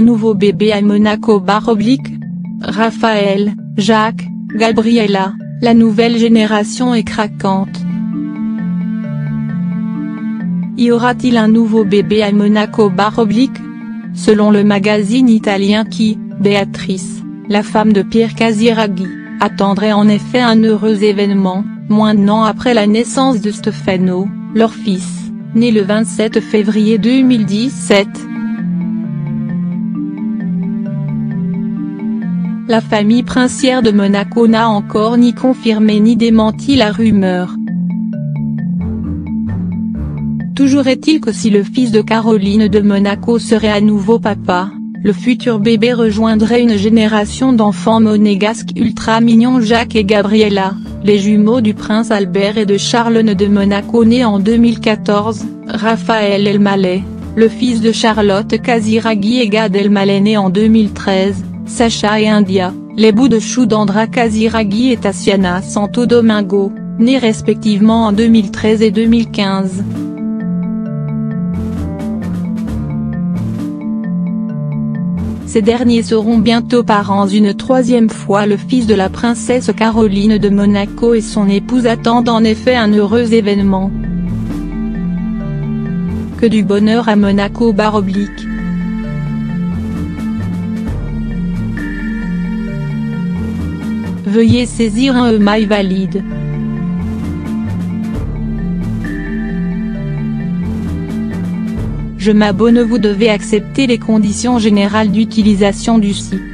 nouveau bébé à Monaco barre oblique Raphaël, Jacques, Gabriella, la nouvelle génération est craquante. Y aura-t-il un nouveau bébé à Monaco barre oblique? Selon le magazine italien qui, Béatrice, la femme de Pierre Casiraghi, attendrait en effet un heureux événement, moins d'un an après la naissance de Stefano, leur fils, né le 27 février 2017. La famille princière de Monaco n'a encore ni confirmé ni démenti la rumeur. Toujours est-il que si le fils de Caroline de Monaco serait à nouveau papa, le futur bébé rejoindrait une génération d'enfants monégasques ultra mignons Jacques et Gabriella, les jumeaux du prince Albert et de Charles de Monaco nés en 2014, Raphaël Elmaleh, le fils de Charlotte Casiraghi et Gad Elmaleh né en 2013, Sacha et India, les bouts de chou d'Andra Casiraghi et Tassiana Santo Domingo, nés respectivement en 2013 et 2015. Ces derniers seront bientôt parents une troisième fois le fils de la princesse Caroline de Monaco et son épouse attendent en effet un heureux événement. Que du bonheur à Monaco barre Veuillez saisir un email valide. Je m'abonne Vous devez accepter les conditions générales d'utilisation du site.